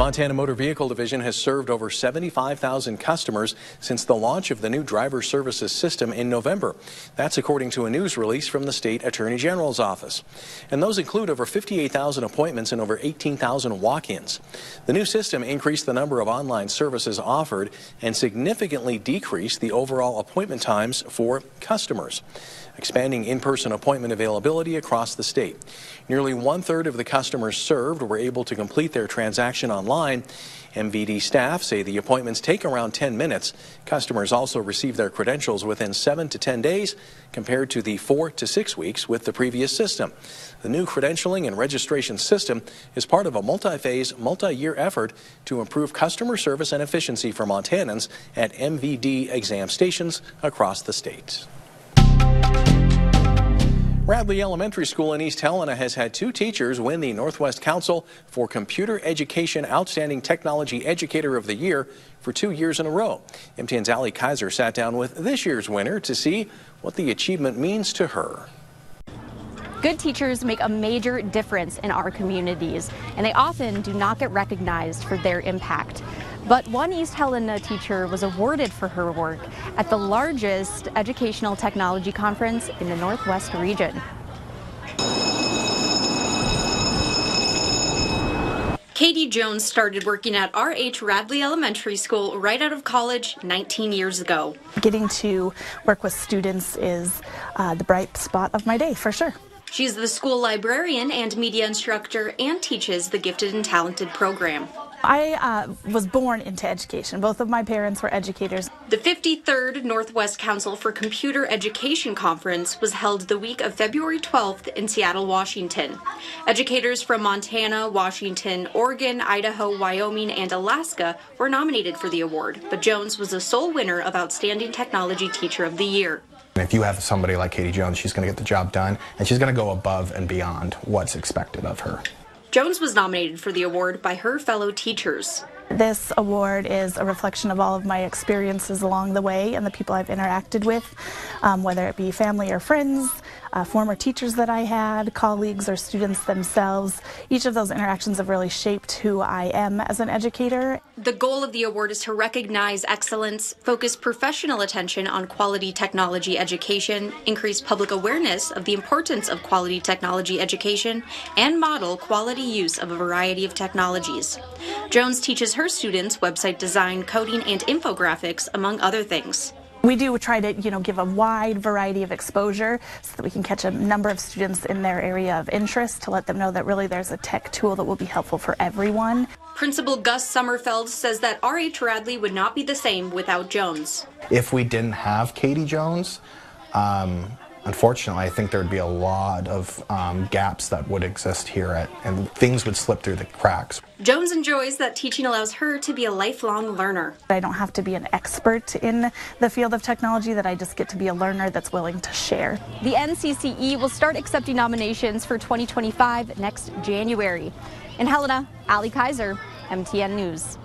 Montana Motor Vehicle Division has served over 75,000 customers since the launch of the new driver services system in November. That's according to a news release from the state attorney general's office. And those include over 58,000 appointments and over 18,000 walk-ins. The new system increased the number of online services offered and significantly decreased the overall appointment times for customers expanding in-person appointment availability across the state. Nearly one-third of the customers served were able to complete their transaction online. MVD staff say the appointments take around 10 minutes. Customers also receive their credentials within 7 to 10 days compared to the 4 to 6 weeks with the previous system. The new credentialing and registration system is part of a multi-phase, multi-year effort to improve customer service and efficiency for Montanans at MVD exam stations across the state. Radley Elementary School in East Helena has had two teachers win the Northwest Council for Computer Education Outstanding Technology Educator of the Year for two years in a row. MTN's Ali Kaiser sat down with this year's winner to see what the achievement means to her. Good teachers make a major difference in our communities, and they often do not get recognized for their impact. But one East Helena teacher was awarded for her work at the largest educational technology conference in the Northwest region. Katie Jones started working at R.H. Radley Elementary School right out of college 19 years ago. Getting to work with students is uh, the bright spot of my day, for sure. She's the school librarian and media instructor and teaches the Gifted and Talented program. I uh, was born into education. Both of my parents were educators. The 53rd Northwest Council for Computer Education Conference was held the week of February 12th in Seattle, Washington. Educators from Montana, Washington, Oregon, Idaho, Wyoming, and Alaska were nominated for the award, but Jones was the sole winner of Outstanding Technology Teacher of the Year. And if you have somebody like Katie Jones, she's going to get the job done, and she's going to go above and beyond what's expected of her. Jones was nominated for the award by her fellow teachers. This award is a reflection of all of my experiences along the way and the people I've interacted with, um, whether it be family or friends, uh, former teachers that I had, colleagues or students themselves. Each of those interactions have really shaped who I am as an educator. The goal of the award is to recognize excellence, focus professional attention on quality technology education, increase public awareness of the importance of quality technology education, and model quality use of a variety of technologies. Jones teaches her students website design, coding, and infographics, among other things. We do try to, you know, give a wide variety of exposure so that we can catch a number of students in their area of interest to let them know that really there's a tech tool that will be helpful for everyone. Principal Gus Sommerfeld says that R.H. Radley would not be the same without Jones. If we didn't have Katie Jones, um, Unfortunately, I think there would be a lot of um, gaps that would exist here at, and things would slip through the cracks. Jones enjoys that teaching allows her to be a lifelong learner. I don't have to be an expert in the field of technology, that I just get to be a learner that's willing to share. The NCCE will start accepting nominations for 2025 next January. In Helena, Ali Kaiser, MTN News.